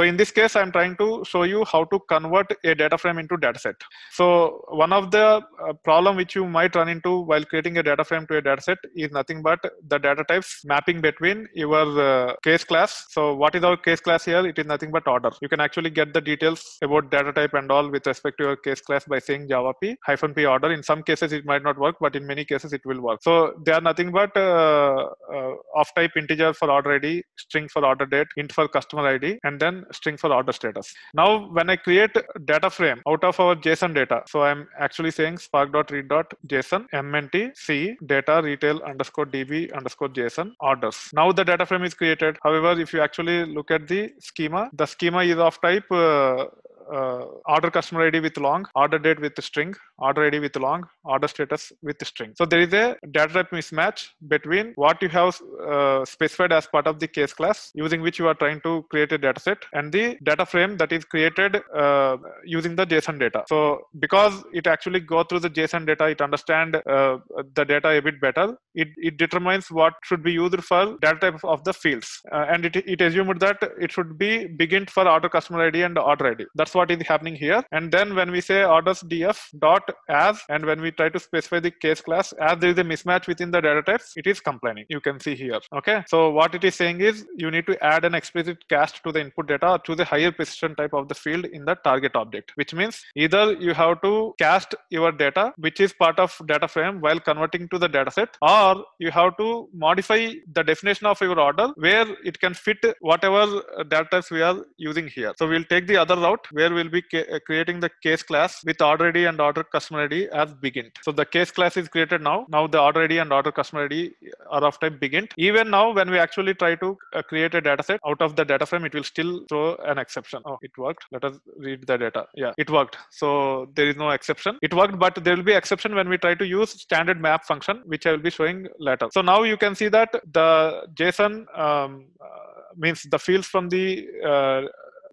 So in this case, I'm trying to show you how to convert a data frame into dataset. So one of the uh, problem which you might run into while creating a data frame to a dataset is nothing but the data types mapping between your uh, case class. So what is our case class here? It is nothing but order. You can actually get the details about data type and all with respect to your case class by saying javap hyphen p order. In some cases it might not work, but in many cases it will work. So they are nothing but uh, uh, of type integer for order id, string for order date, int for customer id, and then string for order status. Now when I create data frame out of our JSON data, so I'm actually saying spark.read.json mnt c data retail underscore db underscore json orders. Now the data frame is created. However, if you actually look at the schema, the schema is of type uh, uh, order customer ID with long, order date with string, order ID with long, order status with string. So there is a data type mismatch between what you have uh, specified as part of the case class using which you are trying to create a data set and the data frame that is created uh, using the JSON data. So because it actually go through the JSON data, it understand uh, the data a bit better. It, it determines what should be used for data type of the fields. Uh, and it, it assumed that it should be BigInt for order customer ID and order ID. That's what is happening here. And then when we say orders df dot as, and when we try to specify the case class, as there is a mismatch within the data types, it is complaining. You can see here. Okay. So what it is saying is you need to add an explicit cast to the input data to the higher precision type of the field in the target object, which means either you have to cast your data, which is part of data frame while converting to the data set, or you have to modify the definition of your order where it can fit whatever uh, data types we are using here. So we'll take the other route where we'll be uh, creating the case class with order ID and order customer ID as BigInt. So the case class is created now. Now the order ID and order customer ID are of type BigInt. Even now, when we actually try to uh, create a data set out of the data frame, it will still throw an exception. Oh, it worked. Let us read the data. Yeah, it worked. So there is no exception. It worked, but there will be exception when we try to use standard map function, which I will be showing later. So now you can see that the JSON um, uh, means the fields from the uh,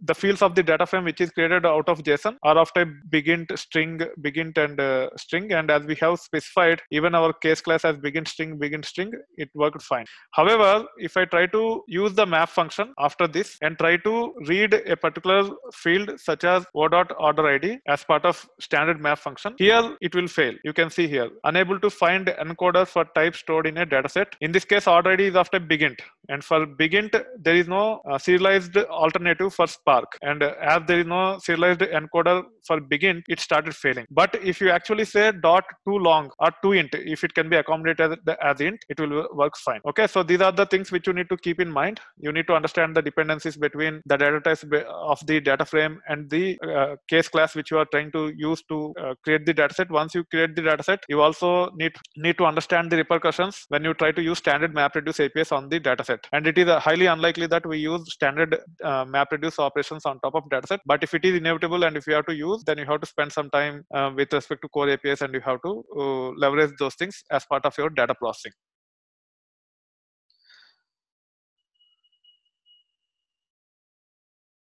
the fields of the data frame which is created out of JSON are of type BigInt, string, BigInt, and uh, string. And as we have specified, even our case class as BigInt string, BigInt string, it worked fine. However, if I try to use the map function after this and try to read a particular field such as o.order ID as part of standard map function, here it will fail. You can see here, unable to find encoder for type stored in a dataset. In this case, order ID is of type BigInt. And for BigInt, there is no uh, serialized alternative for Spark. And uh, as there is no serialized encoder for BigInt, it started failing. But if you actually say dot too long or too int, if it can be accommodated as int, it will work fine. Okay, so these are the things which you need to keep in mind. You need to understand the dependencies between the data types of the data frame and the uh, case class which you are trying to use to uh, create the dataset. Once you create the dataset, you also need need to understand the repercussions when you try to use standard MapReduce APIs on the dataset. And it is highly unlikely that we use standard uh, MapReduce operations on top of dataset. But if it is inevitable and if you have to use, then you have to spend some time uh, with respect to core APIs and you have to uh, leverage those things as part of your data processing.